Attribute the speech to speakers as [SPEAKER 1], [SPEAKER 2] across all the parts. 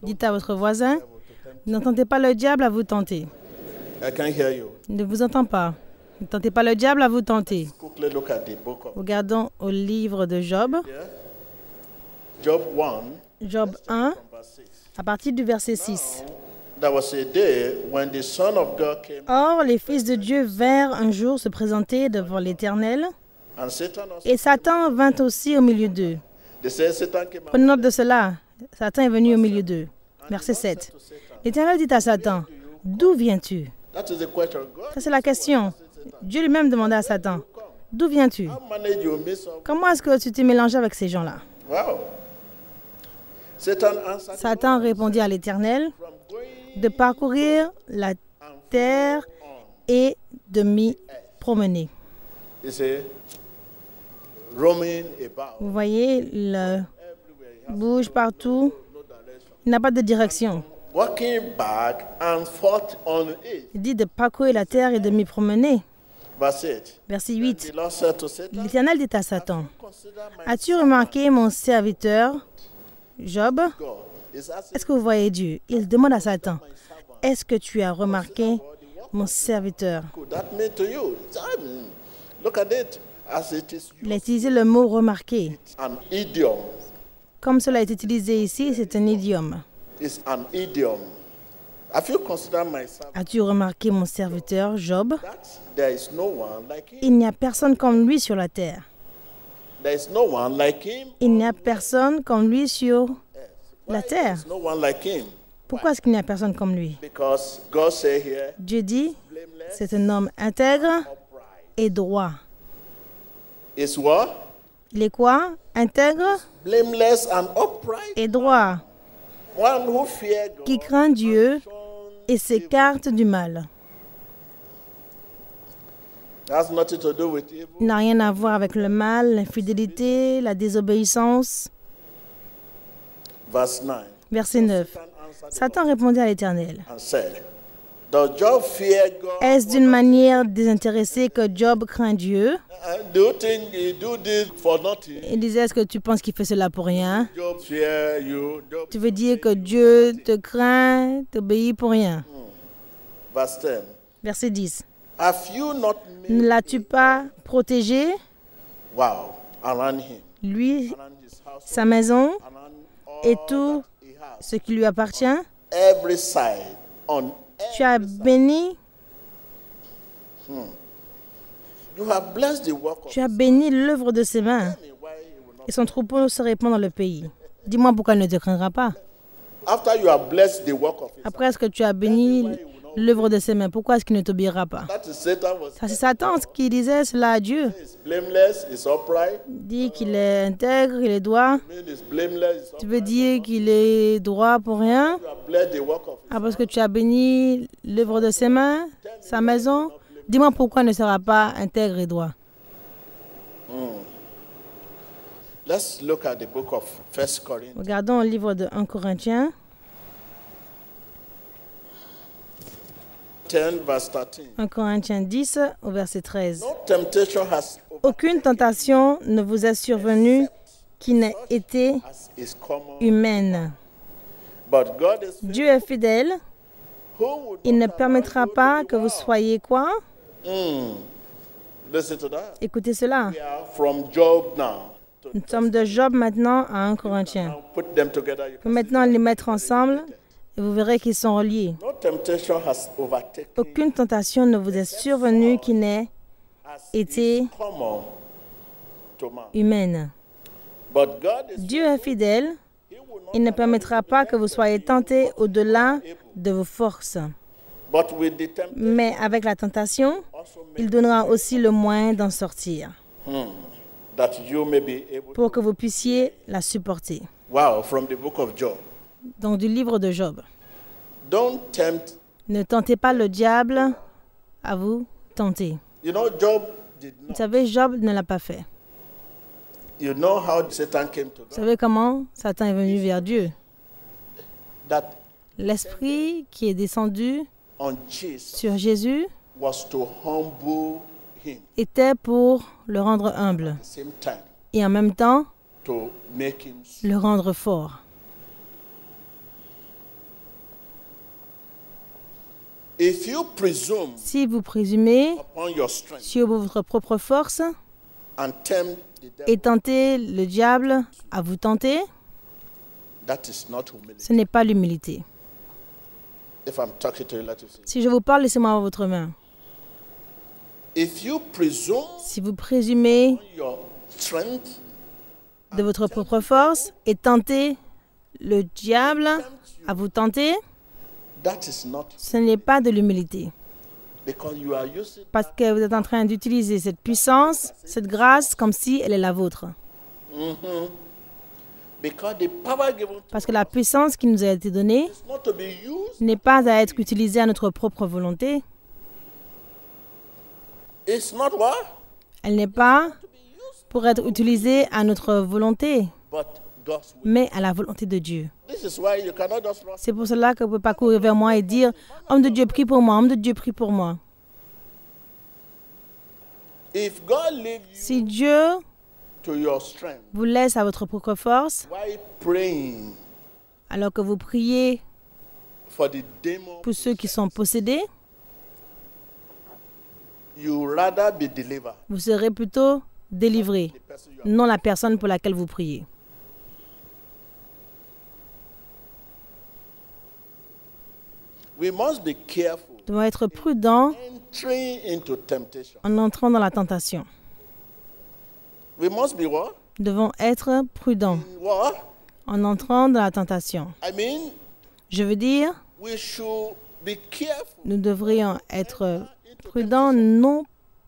[SPEAKER 1] Dites à votre voisin, n'entendez pas le diable à vous tenter.
[SPEAKER 2] I can hear you.
[SPEAKER 1] Il ne vous entend pas. Ne tentez pas le diable à vous tenter. Regardons au livre de Job,
[SPEAKER 2] Job 1.
[SPEAKER 1] Job 1,
[SPEAKER 2] from verse 6.
[SPEAKER 1] à partir du verset 6.
[SPEAKER 2] There was a day when the Son of God came,
[SPEAKER 1] Or, les fils de Dieu vinrent un jour se présenter devant l'Éternel, et Satan vint aussi au milieu d'eux. Prenez note de cela. Satan est venu au milieu d'eux. Verset 7.
[SPEAKER 2] to Satan.
[SPEAKER 1] L'Éternel dit à Satan, D'où viens-tu? Ça, c'est la question. Dieu lui-même demanda à Satan, D'où viens-tu? Comment est-ce que tu t'es mélangé avec ces gens-là?
[SPEAKER 2] Satan
[SPEAKER 1] répondit à l'Éternel de parcourir la terre et de m'y promener. Vous voyez, il bouge partout. Il n'a pas de direction. Il dit de parcourir la terre et de m'y promener.
[SPEAKER 2] Verse 8.
[SPEAKER 1] Verset
[SPEAKER 2] The
[SPEAKER 1] 8.
[SPEAKER 2] Lord said to Satan,
[SPEAKER 1] L'Éternel dit à Satan, As-tu remarqué mon serviteur, Job? Est-ce que vous voyez Dieu? Il demande à Satan, Est-ce que tu as remarqué mon serviteur? Il a utilisé le mot remarquer. Comme cela est utilisé ici, c'est un idiome. As-tu remarqué mon serviteur, Job? Il n'y a personne comme lui sur la terre.
[SPEAKER 2] There is no one like him.
[SPEAKER 1] Il n'y a personne comme lui sur la terre. Pourquoi est-ce qu'il n'y a personne comme lui?
[SPEAKER 2] Because God said here,
[SPEAKER 1] Dieu dit, c'est un homme intègre et droit. Il est quoi? Intègre? Et droit, qui craint Dieu et s'écarte du mal. N'a rien à voir avec le mal, l'infidélité, la désobéissance.
[SPEAKER 2] Verse 9.
[SPEAKER 1] Verset 9.
[SPEAKER 2] Satan answered
[SPEAKER 1] Satan répondit à l'Éternel. Est-ce d'une manière désintéressée que Job craint Dieu? Il disait, est-ce que tu penses qu'il fait cela pour rien? Tu veux dire que Dieu te craint, t'obéit pour rien?
[SPEAKER 2] 10.
[SPEAKER 1] Verset 10.
[SPEAKER 2] Have you not
[SPEAKER 1] Ne l'as-tu pas protégé, lui, sa maison et tout ce qui lui appartient? Tu as béni,
[SPEAKER 2] of
[SPEAKER 1] tu as béni l'œuvre de ses mains et son troupeau se répand dans le pays. Dis-moi pourquoi il ne te craindra pas. Après, est-ce que tu as béni l'œuvre de ses mains. Pourquoi est-ce qu'il ne t'obéira pas? Ça, c'est Satan qui disait cela à Dieu. Il dit qu'il est intègre, il est droit. Tu veux dire qu'il est droit pour rien? Ah, parce que tu as béni l'œuvre de ses mains, sa maison. Dis-moi pourquoi il ne sera pas intègre et droit.
[SPEAKER 2] Let's look at the book of First Corinthians.
[SPEAKER 1] Regardons le livre de 1 Corinthiens,
[SPEAKER 2] 10 verse 13.
[SPEAKER 1] 1 Corinthiens 10 au verset 13.
[SPEAKER 2] No temptation has
[SPEAKER 1] Aucune tentation ne vous est survenue qui n'ait été humaine.
[SPEAKER 2] but God is
[SPEAKER 1] Dieu est fidèle. Il ne permettra pas que vous soyez quoi?
[SPEAKER 2] Mm. That.
[SPEAKER 1] Écoutez cela. Nous sommes de Job maintenant à 1 Corinthiens. maintenant les mettre ensemble et vous verrez qu'ils sont reliés. Aucune tentation ne vous est survenue qui n'ait été humaine.
[SPEAKER 2] But God is
[SPEAKER 1] Dieu est fidèle. Il ne permettra pas que vous soyez tentés au-delà de vos forces. Mais avec la tentation, il donnera aussi le moyen d'en sortir
[SPEAKER 2] able
[SPEAKER 1] pour que vous puissiez la supporter.
[SPEAKER 2] Wow, from the book of Job.
[SPEAKER 1] Donc du livre de Job.
[SPEAKER 2] Don't tempt
[SPEAKER 1] Ne tentez pas le diable à vous tenter.
[SPEAKER 2] you know Job did
[SPEAKER 1] Vous savez, Job ne l'a pas fait.
[SPEAKER 2] you know how Satan came to
[SPEAKER 1] Vous savez comment Satan est venu vers Dieu? L'Esprit qui est descendu
[SPEAKER 2] on Jesus
[SPEAKER 1] sur Jésus
[SPEAKER 2] was to humble him
[SPEAKER 1] était pour le rendre humble et en même temps
[SPEAKER 2] to make him
[SPEAKER 1] le rendre fort.
[SPEAKER 2] If you presume
[SPEAKER 1] Si vous présumez
[SPEAKER 2] upon your strength
[SPEAKER 1] sur votre propre force
[SPEAKER 2] and tempt the devil,
[SPEAKER 1] et tentez le diable à vous tenter,
[SPEAKER 2] that is not humility.
[SPEAKER 1] ce n'est pas l'humilité.
[SPEAKER 2] If I'm talking to you, let you say.
[SPEAKER 1] Si je vous parle, laissez-moi avoir votre main.
[SPEAKER 2] If you presume
[SPEAKER 1] Si vous présumez
[SPEAKER 2] on your strength,
[SPEAKER 1] de votre propre force et tentez le diable à vous tenter, ce n'est pas de l'humilité. Parce que vous êtes en train d'utiliser cette puissance, cette grâce, comme si elle est la vôtre.
[SPEAKER 2] to
[SPEAKER 1] Parce que la puissance qui nous a été donnée n'est pas à être utilisée à notre propre volonté. Elle n'est pas pour être utilisée à notre volonté. Mais à la volonté de Dieu. C'est pour cela que vous ne pouvez pas courir vers moi et dire Homme de Dieu, prie pour moi, homme de Dieu, prie pour moi. Si Dieu
[SPEAKER 2] to your strength,
[SPEAKER 1] vous laisse à votre propre force, alors que vous priez pour ceux qui sont possédés,
[SPEAKER 2] You rather be delivered.
[SPEAKER 1] vous serez plutôt délivré, non la personne pour laquelle vous priez.
[SPEAKER 2] We must be careful
[SPEAKER 1] Nous devons être prudents en entrant dans la tentation.
[SPEAKER 2] We must be what?
[SPEAKER 1] Nous devons être prudents en entrant dans la tentation. Je veux dire, nous devrions être prudents non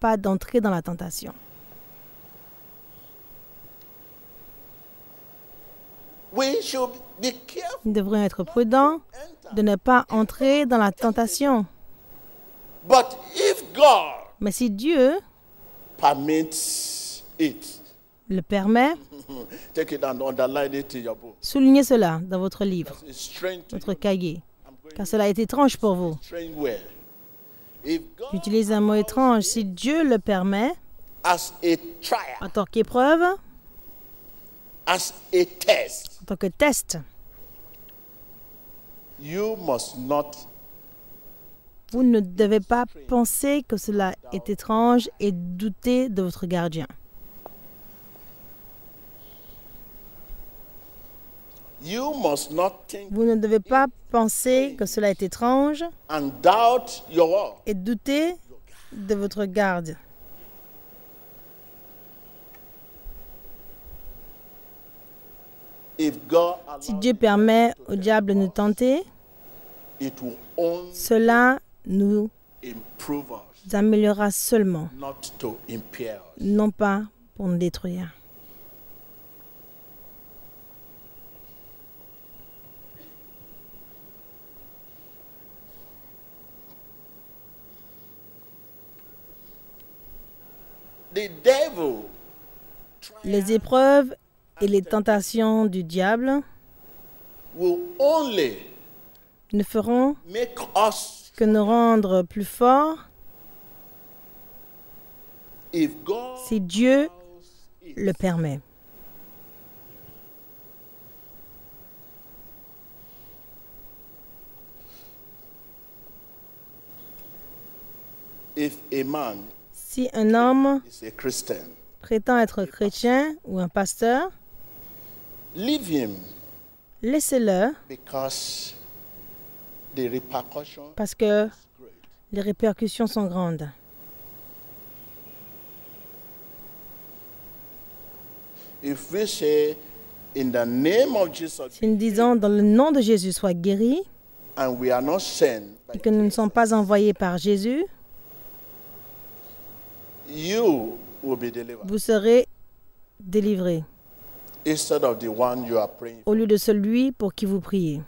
[SPEAKER 1] pas d'entrer dans la tentation.
[SPEAKER 2] We should be careful.
[SPEAKER 1] Nous devrions être prudents de ne pas entrer dans la tentation. Mais si Dieu le permet, soulignez cela dans votre livre, votre cahier, car cela est étrange pour vous. J'utilise un mot étrange. Si Dieu le permet, en tant qu'épreuve,
[SPEAKER 2] as a test,
[SPEAKER 1] en tant que test,
[SPEAKER 2] you must not
[SPEAKER 1] vous ne devez pas penser que cela est étrange et douter de votre gardien.
[SPEAKER 2] you must not think
[SPEAKER 1] Vous ne devez pas penser que cela est étrange
[SPEAKER 2] and doubt your word.
[SPEAKER 1] et douter de votre garde.
[SPEAKER 2] If God
[SPEAKER 1] Si Dieu permet au diable de nous tenter, cela nous améliorera seulement,
[SPEAKER 2] not to impair us.
[SPEAKER 1] non pas pour nous détruire. Les épreuves et les tentations du diable ne feront que nous rendre plus forts
[SPEAKER 2] if God
[SPEAKER 1] si Dieu le permet.
[SPEAKER 2] If a man
[SPEAKER 1] Si un homme
[SPEAKER 2] is a Christian,
[SPEAKER 1] prétend être chrétien ou un pasteur,
[SPEAKER 2] leave him
[SPEAKER 1] laissez-le
[SPEAKER 2] because the repercussion
[SPEAKER 1] parce que les répercussions sont grandes.
[SPEAKER 2] If we say in the name of Jesus
[SPEAKER 1] Si nous disons dans le nom de Jésus soit guéri
[SPEAKER 2] and we are not sent, by
[SPEAKER 1] et que nous ne sommes pas envoyés par Jésus, vous serez délivrés au lieu de celui pour qui vous priez.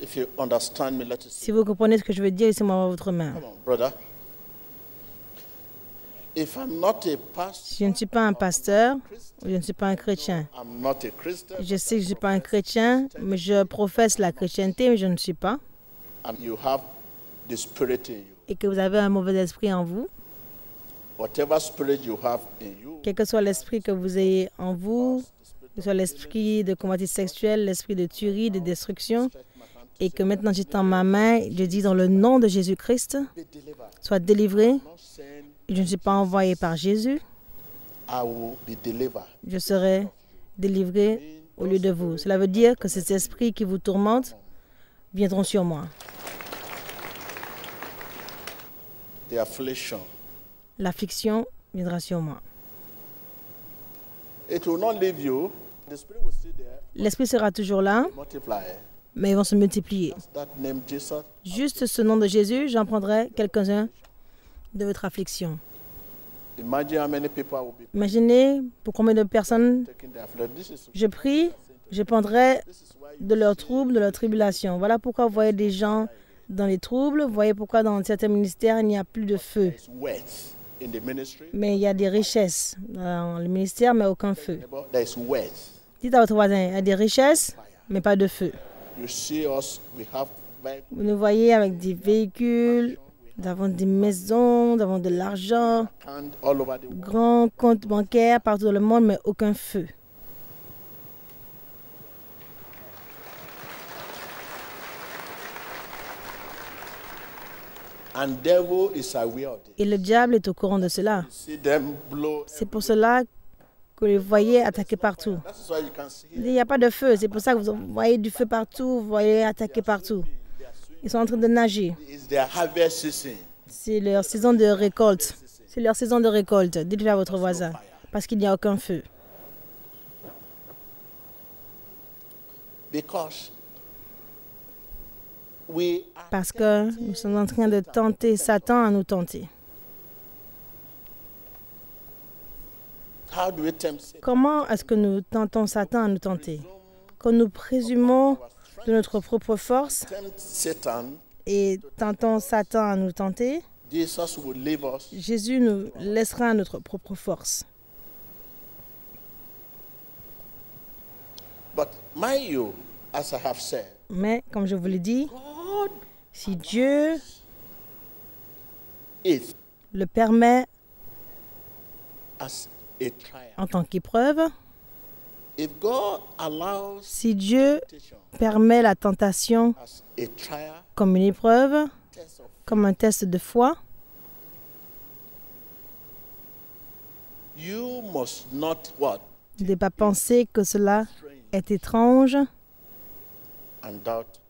[SPEAKER 2] If you understand me, let us see.
[SPEAKER 1] Si vous comprenez ce que je veux dire, laissez-moi avoir votre main.
[SPEAKER 2] Come on, brother. If I'm not a pastor,
[SPEAKER 1] Si je ne suis pas un pasteur je ne suis pas un chrétien, je sais que je ne suis pas un chrétien, mais je professe la chrétienté, mais je ne suis pas, et que vous avez un mauvais esprit en vous,
[SPEAKER 2] Whatever spirit you have in you,
[SPEAKER 1] quel que soit l'esprit que vous ayez en vous, que ce soit l'esprit de combatif sexuel, l'esprit de tuerie, de destruction, et que maintenant j'étends ma main, je dis dans le nom de Jésus-Christ, sois délivré. Je ne suis pas envoyé par Jésus, je serai délivré au lieu de vous. Cela veut dire que ces esprits qui vous tourmentent viendront sur moi. L'affliction viendra sur moi.
[SPEAKER 2] It will not leave you.
[SPEAKER 1] L'esprit sera toujours là, mais ils vont se multiplier. Juste ce nom de Jésus, j'en prendrai quelques-uns de votre affliction. Imaginez pour combien de personnes je prie, je prendrai de leurs troubles, de leurs tribulations. Voilà pourquoi vous voyez des gens dans les troubles, vous voyez pourquoi dans certains ministères, il n'y a plus de feu. Mais il y a des richesses dans le ministère, mais aucun feu. Dites à votre voisin, il y a des richesses, mais pas de feu. Vous nous voyez avec des véhicules, nous avons des maisons, nous avons de l'argent, grands comptes bancaires partout dans le monde, mais aucun feu. Et le diable est au courant de cela. C'est pour cela que vous voyez attaquer partout. Il n'y a pas de feu, c'est pour ça que vous voyez du feu partout, vous voyez attaquer partout. Ils sont en train de nager. C'est leur saison de récolte. C'est leur saison de récolte. Dites-le à votre voisin. Parce qu'il n'y a aucun feu. Parce que nous sommes en train de tenter Satan à nous tenter.
[SPEAKER 2] how do we tempt Satan?
[SPEAKER 1] Comment est-ce que nous tentons Satan à nous tenter? Quand nous présumons de notre propre force et tentons Satan à nous tenter, Jésus nous laissera notre propre force.
[SPEAKER 2] But mind you, as I have said,
[SPEAKER 1] Mais comme je vous l'ai dit, si Dieu le permet. En tant qu'épreuve, si Dieu permet la tentation comme une épreuve, comme un test de foi,
[SPEAKER 2] what?
[SPEAKER 1] ne pas penser que cela est étrange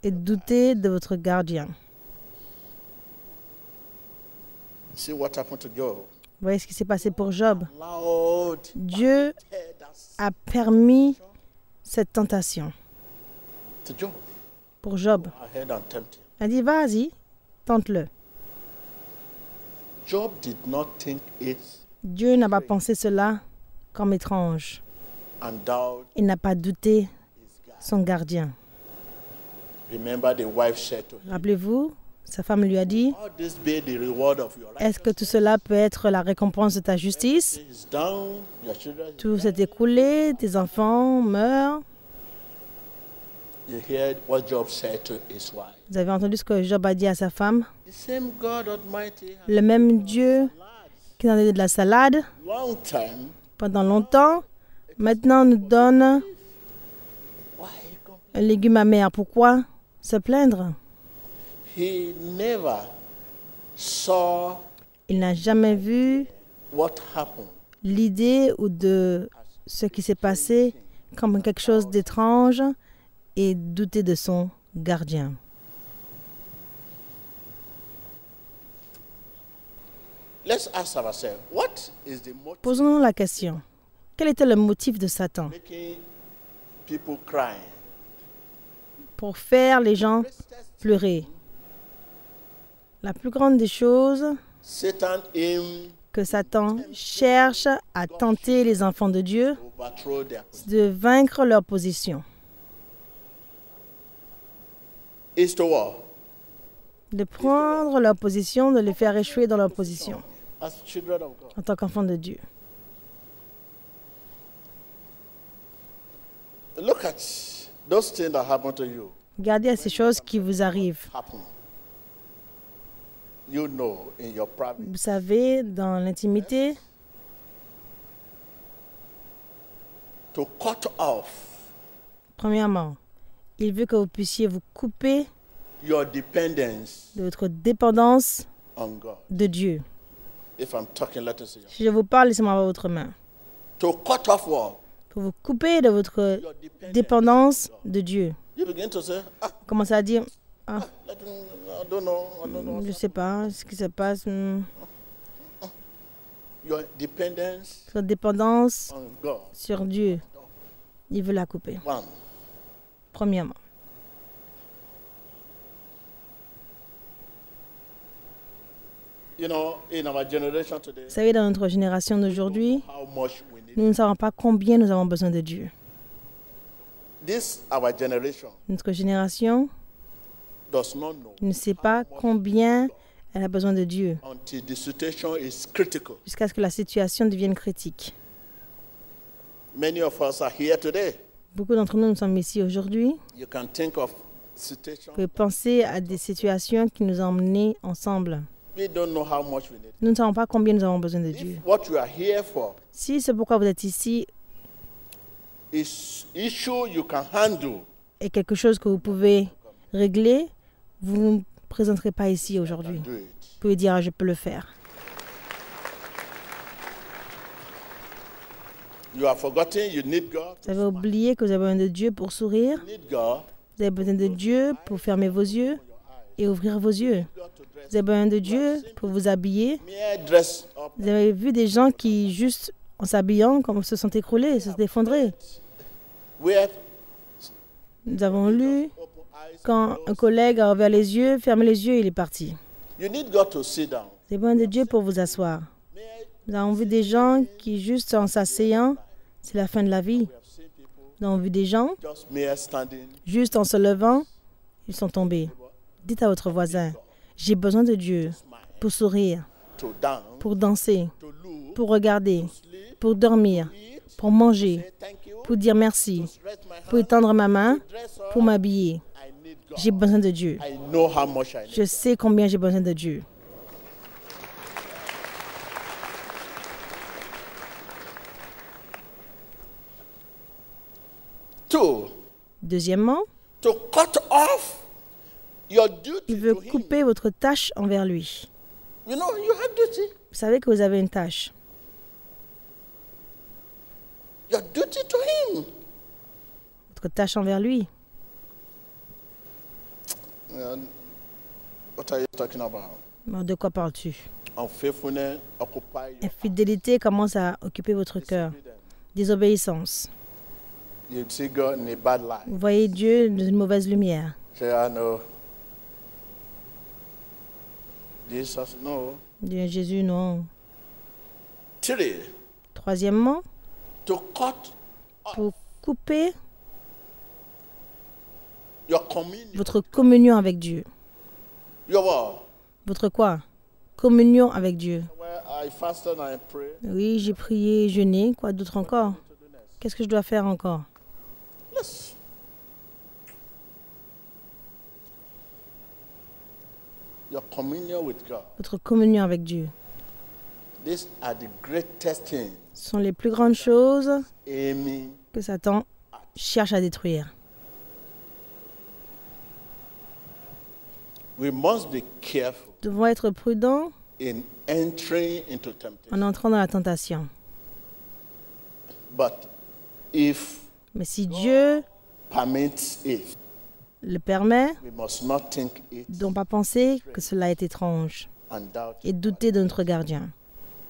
[SPEAKER 1] et douter de votre gardien. Voyez ce qui s'est passé pour Job? Dieu a permis cette tentation pour Job. Il a dit, vas-y, tente-le. Dieu n'a pas pensé cela comme étrange. Il n'a pas douté son gardien. Rappelez-vous, sa femme lui a dit, est-ce que tout cela peut être la récompense de ta justice? Tout s'est écoulé, tes enfants meurent. Vous avez entendu ce que Job a dit à sa femme? Le même Dieu qui nous a donné de la salade pendant longtemps, maintenant nous donne un légume amer. Pourquoi se plaindre?
[SPEAKER 2] He never saw
[SPEAKER 1] Il n'a jamais vu
[SPEAKER 2] what happened.
[SPEAKER 1] l'idée ou de ce qui s'est passé comme quelque chose d'étrange et douter de son gardien.
[SPEAKER 2] Let's ask ourselves, what is the motive
[SPEAKER 1] Posons-nous la question. Quel était le motif de Satan? Pour faire les gens pleurer? La plus grande des choses que Satan cherche à tenter les enfants de Dieu, de vaincre leur position, de prendre leur position, de les faire échouer dans leur position. En tant qu'enfants de Dieu. Regardez à ces choses qui vous arrivent.
[SPEAKER 2] Happen. You know in your private.
[SPEAKER 1] Vous savez, dans l'intimité,
[SPEAKER 2] To cut off
[SPEAKER 1] premièrement, il veut que vous puissiez vous couper
[SPEAKER 2] your dependence
[SPEAKER 1] de votre dépendance
[SPEAKER 2] on God.
[SPEAKER 1] de Dieu.
[SPEAKER 2] If I'm talking, let us see.
[SPEAKER 1] Si je vous parle, laissez-moi voir votre main.
[SPEAKER 2] To cut off what?
[SPEAKER 1] Pour vous couper de votre dépendance de Dieu.
[SPEAKER 2] You begin to say, ah,
[SPEAKER 1] Commencez à dire,
[SPEAKER 2] let
[SPEAKER 1] je sais pas ce qui se passe. hmm. Votre dépendance sur Dieu, il veut la couper. Premièrement.
[SPEAKER 2] You know, in our generation today,
[SPEAKER 1] Vous savez, dans notre génération d'aujourd'hui,
[SPEAKER 2] how much we need.
[SPEAKER 1] nous ne savons pas combien nous avons besoin de Dieu.
[SPEAKER 2] This, our generation,
[SPEAKER 1] Notre génération ne sait pas combien elle a besoin de Dieu jusqu'à ce que la situation devienne critique. Beaucoup d'entre nous, nous sommes ici aujourd'hui. Vous pouvez penser à des situations qui nous ont emmenés ensemble. Nous ne savons pas combien nous avons besoin de Dieu.
[SPEAKER 2] If what you are here for
[SPEAKER 1] Si c'est pourquoi vous êtes ici
[SPEAKER 2] is issue you can handle,
[SPEAKER 1] est quelque chose que vous pouvez régler, vous ne vous présenterez pas ici aujourd'hui. Vous pouvez dire, Ah, je peux le faire.
[SPEAKER 2] You have forgotten you need God.
[SPEAKER 1] Vous avez oublié que vous avez besoin de Dieu pour sourire.
[SPEAKER 2] You need God.
[SPEAKER 1] Vous avez besoin de Dieu pour fermer vos yeux et ouvrir vos yeux. Vous avez besoin de Dieu pour vous habiller. Vous avez vu des gens qui, juste en s'habillant, comme se sont écroulés, se sont effondrés. Nous avons lu. Quand un collègue a ouvert les yeux, fermé les yeux, il est parti. Avez besoin de Dieu pour vous asseoir. Nous avons vu des gens qui, juste en s'asseyant, c'est la fin de la vie. Nous avons vu des gens, juste en se levant, ils sont tombés. Dites à votre voisin, j'ai besoin de Dieu pour sourire, pour danser, pour regarder, pour dormir, pour manger, pour dire merci, pour étendre ma main, pour m'habiller. J'ai besoin de Dieu. Je sais combien j'ai besoin de Dieu. Deuxièmement,
[SPEAKER 2] to cut off your duty
[SPEAKER 1] il veut couper votre tâche envers lui. Vous savez que vous avez une tâche.
[SPEAKER 2] Your duty to Him.
[SPEAKER 1] Votre tâche envers lui.
[SPEAKER 2] And what are you talking about?
[SPEAKER 1] Alors, De quoi parles-tu
[SPEAKER 2] your
[SPEAKER 1] Infidélité commence à occuper votre cœur. Désobéissance. Vous voyez Dieu dans une mauvaise lumière. Jésus, non. Troisièmement, pour couper. Votre communion avec Dieu. Votre quoi? Communion avec Dieu. Oui, j'ai prié, jeûné. Quoi d'autre encore? Qu'est-ce que je dois faire encore?
[SPEAKER 2] Yes. Your communion with God.
[SPEAKER 1] Votre communion avec Dieu.
[SPEAKER 2] These are the greatest things
[SPEAKER 1] Ce sont les plus grandes choses que Satan cherche à détruire.
[SPEAKER 2] We must be careful
[SPEAKER 1] Nous devons être prudents
[SPEAKER 2] in entering into temptation.
[SPEAKER 1] en entrant dans la tentation.
[SPEAKER 2] But if
[SPEAKER 1] Mais si Dieu
[SPEAKER 2] permits it,
[SPEAKER 1] le permet,
[SPEAKER 2] we must not think it
[SPEAKER 1] ne devons pas penser que cela est étrange
[SPEAKER 2] and doubt.
[SPEAKER 1] et douter de notre gardien.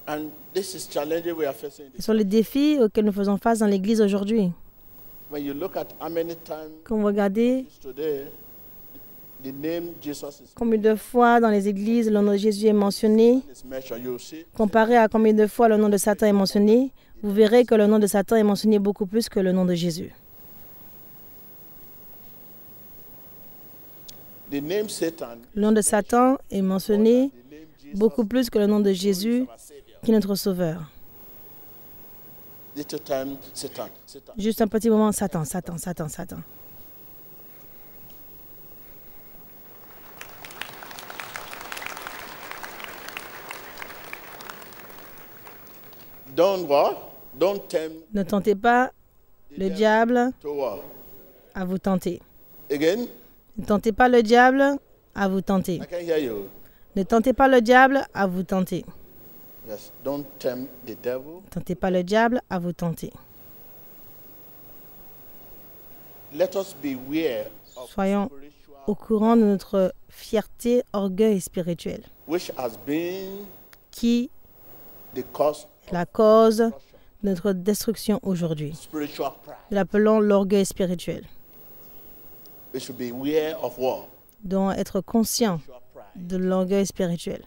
[SPEAKER 2] And this is challenging we are facing.
[SPEAKER 1] Ce sont les défis auxquels nous faisons face dans l'Église aujourd'hui.
[SPEAKER 2] When you look at how many times
[SPEAKER 1] Quand vous regardez
[SPEAKER 2] today the name Jesus is,
[SPEAKER 1] combien de fois dans les églises le nom de Jésus est mentionné, comparé à combien de fois le nom de Satan est mentionné, vous verrez que le nom de Satan est mentionné beaucoup plus que le nom de Jésus.
[SPEAKER 2] the name Satan,
[SPEAKER 1] Le nom de Satan est mentionné beaucoup plus que le nom de Jésus, qui est notre Sauveur. Juste un petit moment, Satan, Satan, Satan, Satan.
[SPEAKER 2] Don't what? Don't tempt
[SPEAKER 1] Ne tentez pas le diable à vous tenter.
[SPEAKER 2] Again,
[SPEAKER 1] Ne tentez pas le diable à vous tenter. Ne tentez pas le diable à vous tenter.
[SPEAKER 2] Devil.
[SPEAKER 1] Tentez pas le diable à vous tenter. Soyons Au courant de notre fierté, orgueil spirituel,
[SPEAKER 2] which has been
[SPEAKER 1] qui
[SPEAKER 2] the cause
[SPEAKER 1] est la cause de notre destruction aujourd'hui. l'appelons l'orgueil spirituel. Devons être
[SPEAKER 2] pride.
[SPEAKER 1] de l'orgueil spirituel.